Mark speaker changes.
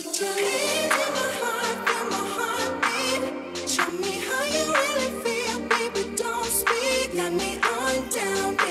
Speaker 1: Show me how you really feel, baby. Don't speak, got me on.